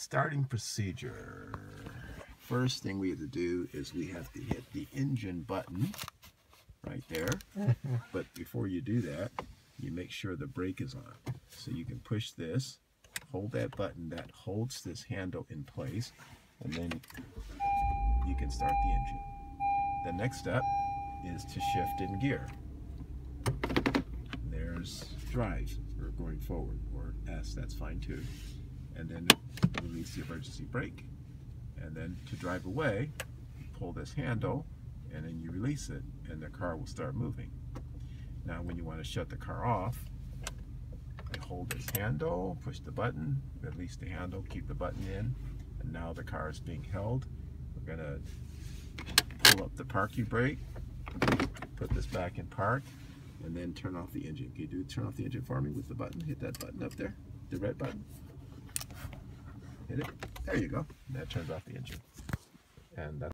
Starting procedure. First thing we have to do is we have to hit the engine button right there. but before you do that, you make sure the brake is on. So you can push this, hold that button that holds this handle in place, and then you can start the engine. The next step is to shift in gear. There's drive for going forward, or S, that's fine too. And then release the emergency brake. And then to drive away, you pull this handle, and then you release it, and the car will start moving. Now when you want to shut the car off, you hold this handle, push the button, release the handle, keep the button in, and now the car is being held. We're going to pull up the parking brake, put this back in park, and then turn off the engine. Can you do turn off the engine for me with the button? Hit that button up there, the red button. It. There you go. That turns off the engine. And that's